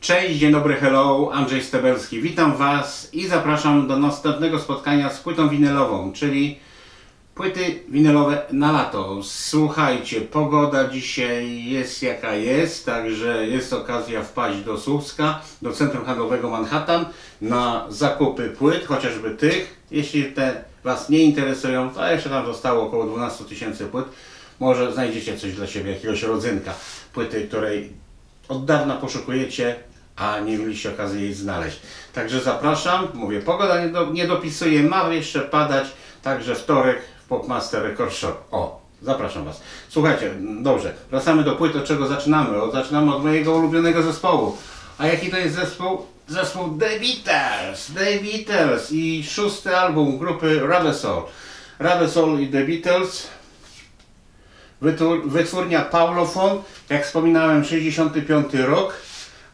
Cześć, dzień dobry, hello, Andrzej Stebelski. Witam Was i zapraszam do następnego spotkania z płytą winylową, czyli płyty winylowe na lato. Słuchajcie, pogoda dzisiaj jest jaka jest, także jest okazja wpaść do Słupska, do centrum handlowego Manhattan na zakupy płyt, chociażby tych. Jeśli te Was nie interesują, to jeszcze tam zostało około 12 tysięcy płyt. Może znajdziecie coś dla siebie, jakiegoś rodzynka płyty, której od dawna poszukujecie, a nie mieliście okazji jej znaleźć. Także zapraszam, mówię, pogoda nie, do, nie dopisuje, ma jeszcze padać, także wtorek w Popmaster Record Shop. O, zapraszam Was. Słuchajcie, dobrze, wracamy do płyt, od czego zaczynamy? O, zaczynamy od mojego ulubionego zespołu. A jaki to jest zespół? Zespół The Beatles, The Beatles i szósty album grupy Radesol. Radesol i The Beatles wytwórnia Paulofon, jak wspominałem 65 rok,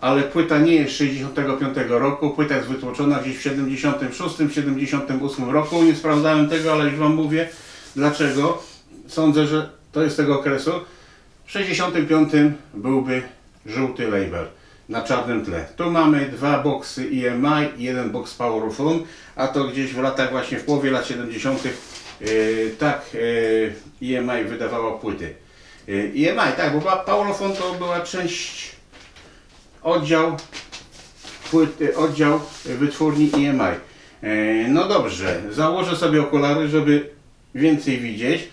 ale płyta nie jest 65 roku, płyta jest wytłoczona gdzieś w 76-78 roku, nie sprawdzałem tego, ale już Wam mówię dlaczego. Sądzę, że to jest tego okresu. W 65 byłby żółty label na czarnym tle. Tu mamy dwa boksy EMI i jeden boks Powerfone, a to gdzieś w latach właśnie w połowie lat 70 Yy, tak yy, EMI wydawała płyty. Yy, EMI, tak, bo Paulofon to była część, oddział, płyty, oddział wytwórni EMI. No dobrze, założę sobie okulary, żeby więcej widzieć.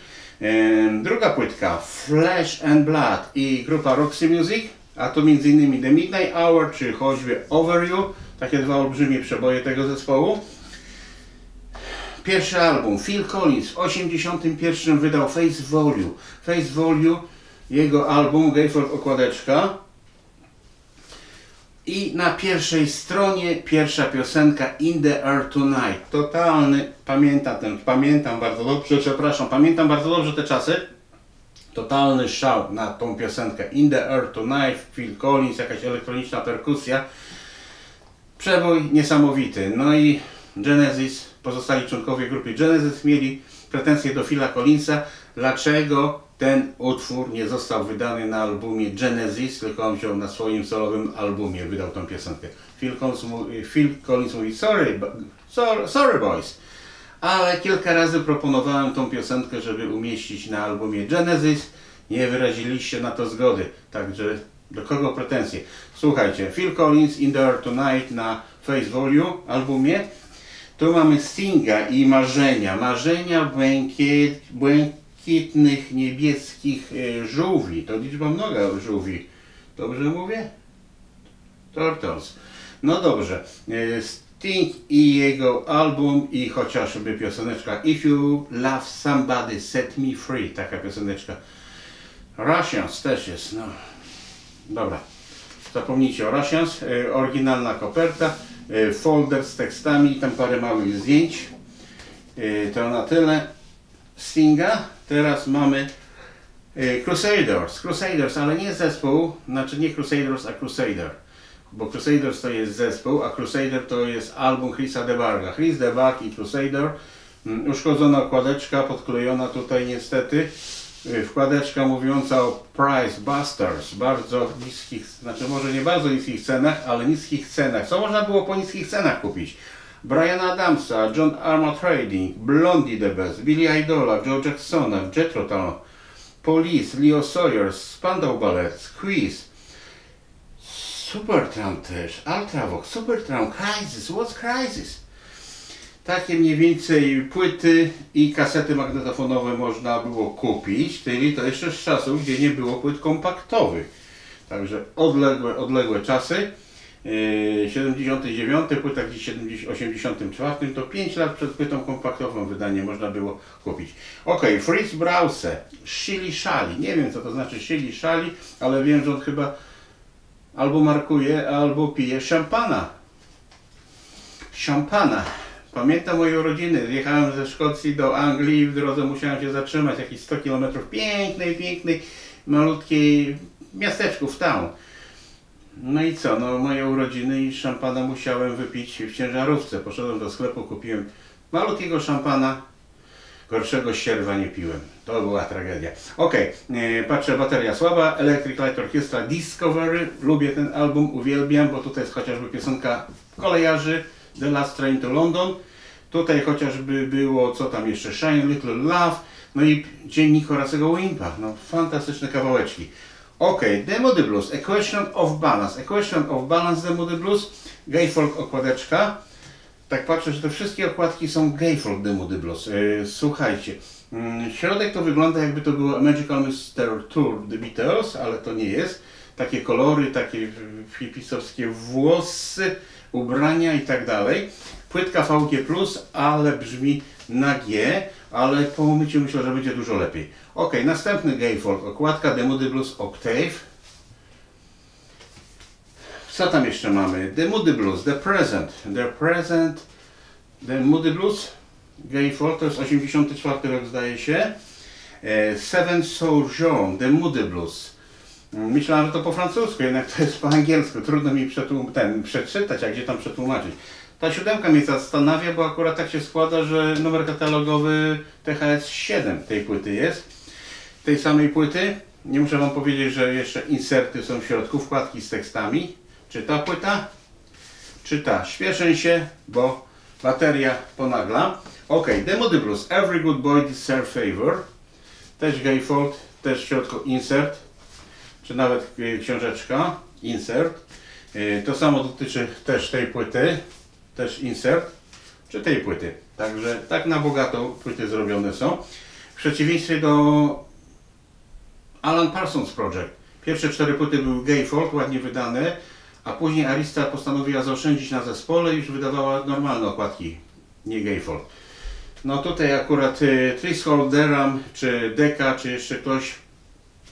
Druga płytka, Flesh and Blood i grupa Roxy Music, a to m.in. The Midnight Hour, czy choćby Over You, takie dwa olbrzymie przeboje tego zespołu. Pierwszy album, Phil Collins w 81 wydał Face Value. Face Value, jego album, Gatefold okładeczka. I na pierwszej stronie pierwsza piosenka In the Air Tonight. Totalny, pamiętam ten, pamiętam bardzo dobrze, przepraszam, pamiętam bardzo dobrze te czasy. Totalny szał na tą piosenkę In the Air Tonight, Phil Collins, jakaś elektroniczna perkusja. Przebój niesamowity. No i Genesis, pozostali członkowie grupy Genesis mieli pretensje do Phila Collinsa, dlaczego ten utwór nie został wydany na albumie Genesis, tylko on wziął na swoim solowym albumie, wydał tą piosenkę. Phil Collins, mówi, Phil Collins mówi, sorry, sorry boys, ale kilka razy proponowałem tą piosenkę, żeby umieścić na albumie Genesis, nie wyraziliście na to zgody, także do kogo pretensje? Słuchajcie, Phil Collins, In the Air Tonight na Face Value albumie, tu mamy Stinga i marzenia. Marzenia błękit, błękitnych, niebieskich e, żółwi. To liczba mnoga żółwi. Dobrze mówię? Turtles. No dobrze. Sting i jego album i chociażby pioseneczka If You Love Somebody Set Me Free. Taka pioseneczka. Russians też jest. No. Dobra. Zapomnijcie o Russians. E, oryginalna koperta. E, folder z tekstami i tam parę małych zdjęć. E, to na tyle Stinga. Teraz mamy e, Crusaders. Crusaders, ale nie zespół, znaczy nie Crusaders, a Crusader. Bo Crusaders to jest zespół, a Crusader to jest album Chrisa DeBarga. Chris DeBarg i Crusader. Mm, uszkodzona okładeczka, podklejona tutaj niestety. Wkładeczka mówiąca o Price Busters, bardzo niskich, znaczy może nie bardzo niskich cenach, ale niskich cenach. Co można było po niskich cenach kupić? Briana Adamsa, John Armour Trading, Blondie the Best, Billy Idola, Joe Jacksona, Jethro Tull, Police, Leo Sawyer, Spandau Ballet, Squeeze, Supertramp też, Ultravox, Supertramp, Crisis, What's Crisis? Takie mniej więcej płyty i kasety magnetofonowe można było kupić, czyli to jeszcze z czasów, gdzie nie było płyt kompaktowych. Także odległe, odległe czasy. 79, płyta gdzieś w 84, to 5 lat przed płytą kompaktową wydanie można było kupić. Ok, Fritz Brause, Shilly Shali, nie wiem co to znaczy Shilly Shali, ale wiem, że on chyba albo markuje, albo pije szampana. Szampana. Pamiętam moje urodziny. Jechałem ze Szkocji do Anglii i w drodze musiałem się zatrzymać jakieś 100 km pięknej, pięknej, malutkiej miasteczku w town. No i co, no moje urodziny i szampana musiałem wypić w ciężarówce. Poszedłem do sklepu, kupiłem malutkiego szampana, Gorszego ścierwa nie piłem. To była tragedia. Okej, e, patrzę, bateria słaba. Electric Light Orchestra Discovery. Lubię ten album, uwielbiam, bo tutaj jest chociażby piosenka kolejarzy The Last Train to London. Tutaj chociażby było, co tam jeszcze, Shine Little Love. No i Dziennik Horacego Wimpa. No fantastyczne kawałeczki. Ok, Demo the Blues, A Question of Balance. A Question of Balance Demo the Blues. Gayfolk okładeczka. Tak patrzę, że te wszystkie okładki są Gayfolk Demo Blues. E, słuchajcie, mm, środek to wygląda jakby to było Magical Mystery Tour The Beatles, ale to nie jest. Takie kolory, takie hipisowskie włosy, ubrania i tak dalej. Płytka VG+, ale brzmi na G, ale po umyciu myślę, że będzie dużo lepiej. Ok, następny Gayfolk, okładka Demo Blues Octave. Co tam jeszcze mamy? The Moody Blues, The Present, The Present, The Moody Blues, Gayfolk, to jest 84 rok zdaje się. E, Seven Sojourn, The Moody Blues. Mm, Myślałem, że to po francusku, jednak to jest po angielsku. Trudno mi ten, przeczytać, a gdzie tam przetłumaczyć. Ta siódemka mnie zastanawia, bo akurat tak się składa, że numer katalogowy THS 7 tej płyty jest. Tej samej płyty. Nie muszę Wam powiedzieć, że jeszcze inserty są w środku, wkładki z tekstami. Czy ta płyta? Czy ta? Śpieszę się, bo bateria ponagla. Ok, Demo the Blues. Every good boy deserves favor. Też gatefold, też w środku insert, czy nawet y, książeczka, insert. Y, To samo dotyczy też tej płyty, też insert, czy tej płyty. Także tak na bogato płyty zrobione są. W przeciwieństwie do Alan Parsons Project. Pierwsze cztery płyty były gatefold, ładnie wydane, a później Arista postanowiła zaoszczędzić na zespole i już wydawała normalne okładki, nie gatefold. No tutaj akurat y, Trishold, Deram, czy Deka, czy jeszcze ktoś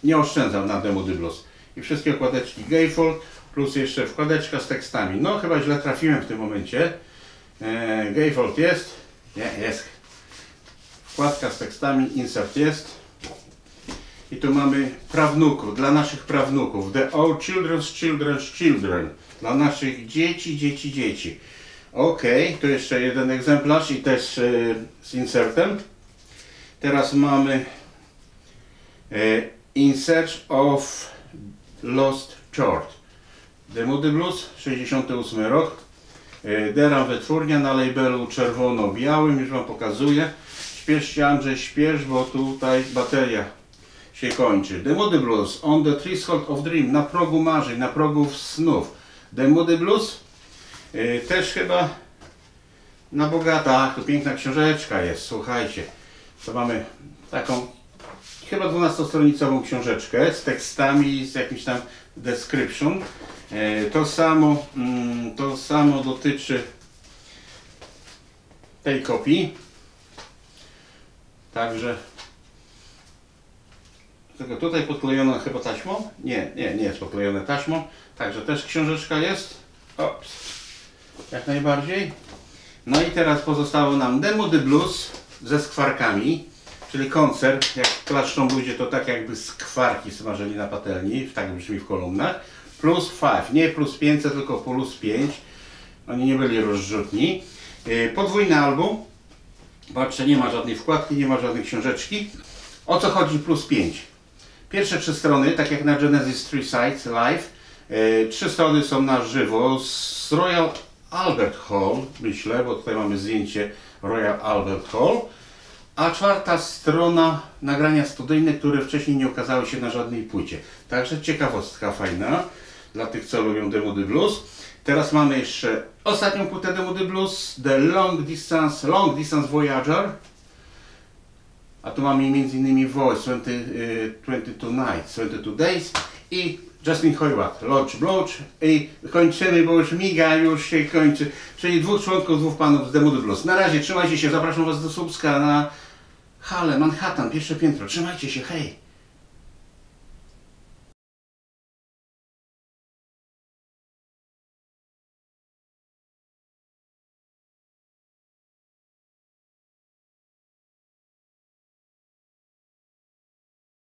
nie oszczędzał na Demo Blues. I wszystkie okładeczki gatefold, plus jeszcze wkładeczka z tekstami. No chyba źle trafiłem w tym momencie. E, jest, nie, jest. Wkładka z tekstami, insert jest. I tu mamy prawnuków, dla naszych prawnuków. The All Children's Children's Children. Dla naszych dzieci, dzieci, dzieci. Ok, tu jeszcze jeden egzemplarz i też e, z insertem. Teraz mamy e, In Search of Lost Chord. The Moody Blues, 68 rok. E, Deram wytwórnia na labelu czerwono-białym, już Wam pokazuję. Śpieszcie Andrzej, śpiesz, bo tutaj bateria się kończy. The Moody Blues, On the Threshold of Dream, na progu marzeń, na progu snów. The Moody Blues, yy, też chyba na bogata, tu piękna książeczka jest, słuchajcie. To mamy taką chyba 12-stronicową książeczkę z tekstami, z jakimś tam description. Yy, to samo, mm, to samo dotyczy tej kopii. Także tylko tutaj podklejone chyba taśmą? Nie, nie, nie jest podklejone taśmą. Także też książeczka jest. Ops. Jak najbardziej. No i teraz pozostało nam Demo the Blues ze skwarkami, czyli koncert. Jak klaszczą ludzie, to tak jakby skwarki smażeli na patelni, tak brzmi w kolumnach. Plus 5, nie plus 500, tylko plus 5. Oni nie byli rozrzutni. Yy, Podwójny album. Patrzę, nie ma żadnej wkładki, nie ma żadnej książeczki. O co chodzi plus 5? Pierwsze trzy strony, tak jak na Genesis Three Sites Live, e, trzy strony są na żywo z Royal Albert Hall, myślę, bo tutaj mamy zdjęcie Royal Albert Hall, a czwarta strona nagrania studyjne, które wcześniej nie okazały się na żadnej płycie. Także ciekawostka fajna dla tych, co lubią Demo the Blues. Teraz mamy jeszcze ostatnią płytę Demo the Blues, The Long Distance, Long Distance Voyager. A tu mamy m.in. Voice 20, y, 22 Nights, 22 Days i Justin Hoywat, Lodge Bloch i kończymy, bo już miga, już się kończy. Czyli dwóch członków, dwóch panów z The Blues. Na razie, trzymajcie się, zapraszam Was do Słupska na Hale, Manhattan, pierwsze piętro. Trzymajcie się, hej!